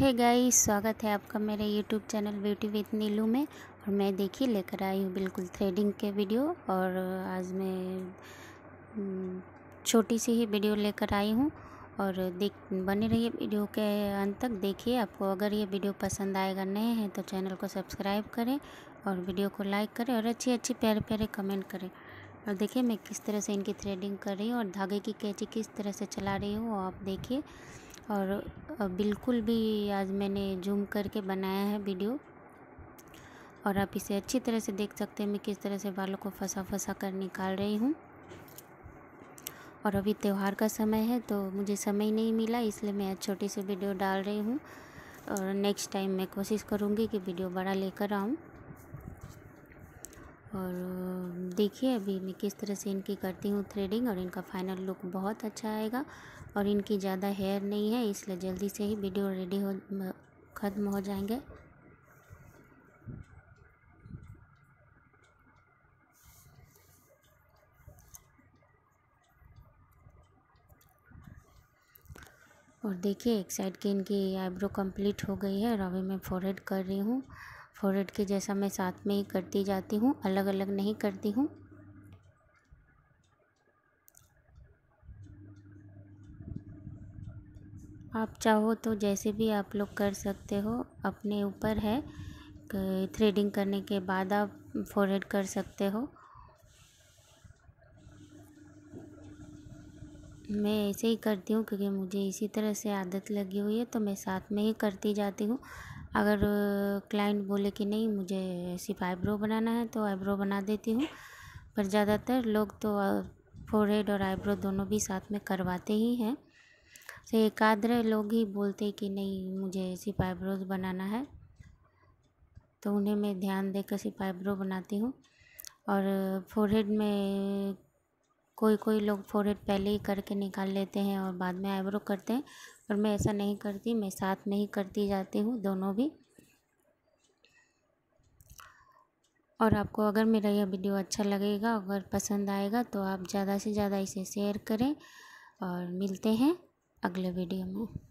Hey guys स्वागत है आपका मेरे YouTube channel beauty with Neelu में। और मैं देखिए, लेकर आई हूँ बिल्कुल थ्रेडिंग के वीडियो और आज मैं छोटी सी ही वीडियो लेकर आई हूँ। और देख, बने रहिए वीडियो के अंत तक। देखिए, आपको अगर ये वीडियो पसंद आएगा, नए हैं तो चैनल को सब्सक्राइब करें और वीडियो को लाइक करें और अच्छी अच्छी प्यारे प्यारे कमेंट करें। और देखिए, मैं किस तरह से इनकी थ्रेडिंग कर रही हूँ और धागे की कैची किस तरह से चला रही हूँ आप देखिए। और बिल्कुल भी आज मैंने जूम करके बनाया है वीडियो और आप इसे अच्छी तरह से देख सकते हैं, मैं किस तरह से बालों को फंसा फंसा कर निकाल रही हूँ। और अभी त्यौहार का समय है तो मुझे समय नहीं मिला, इसलिए मैं छोटी सी वीडियो डाल रही हूँ। और नेक्स्ट टाइम मैं कोशिश करूँगी कि वीडियो बड़ा लेकर आऊँ। और देखिए, अभी मैं किस तरह से इनकी करती हूँ थ्रेडिंग और इनका फाइनल लुक बहुत अच्छा आएगा और इनकी ज़्यादा हेयर नहीं है, इसलिए जल्दी से ही वीडियो रेडी हो ख़त्म हो जाएँगे। और देखिए, एक साइड की इनकी आईब्रो कंप्लीट हो गई है और अभी मैं फोरहेड कर रही हूँ। फोरहेड के जैसा मैं साथ में ही करती जाती हूँ अलग अलग नहीं करती हूँ। आप चाहो तो जैसे भी आप लोग कर सकते हो, अपने ऊपर है थ्रेडिंग करने के बाद आप फोरहेड कर सकते हो। मैं ऐसे ही करती हूँ क्योंकि मुझे इसी तरह से आदत लगी हुई है तो मैं साथ में ही करती जाती हूँ। अगर क्लाइंट बोले कि नहीं, मुझे सिर्फ़ आईब्रो बनाना है तो आईब्रो बना देती हूँ। पर ज़्यादातर लोग तो फोरहेड और आईब्रो दोनों भी साथ में करवाते ही हैं। से एक लोग ही बोलते कि नहीं, मुझे सिर्फ़ आईब्रोज बनाना है। तो उन्हें मैं ध्यान देकर सिर्फ़ आईब्रो बनाती हूँ। और फोरहेड में कोई कोई लोग फोरहेड पहले ही करके निकाल लेते हैं और बाद में आईब्रो करते हैं। पर मैं ऐसा नहीं करती, मैं साथ में ही करती जाती हूँ, दोनों भी। और आपको अगर मेरा यह वीडियो अच्छा लगेगा, अगर पसंद आएगा तो आप ज़्यादा से ज़्यादा इसे शेयर करें और मिलते हैं अगले वीडियो में।